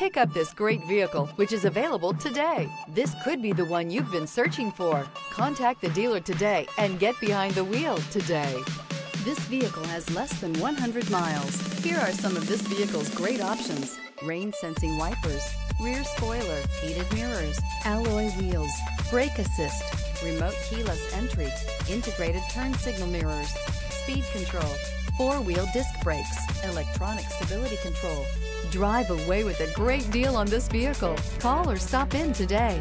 Pick up this great vehicle, which is available today. This could be the one you've been searching for. Contact the dealer today and get behind the wheel today. This vehicle has less than 100 miles. Here are some of this vehicle's great options. Rain sensing wipers, rear spoiler, heated mirrors, alloy wheels, brake assist, remote keyless entry, integrated turn signal mirrors, speed control, four-wheel disc brakes, electronic stability control. Drive away with a great deal on this vehicle. Call or stop in today.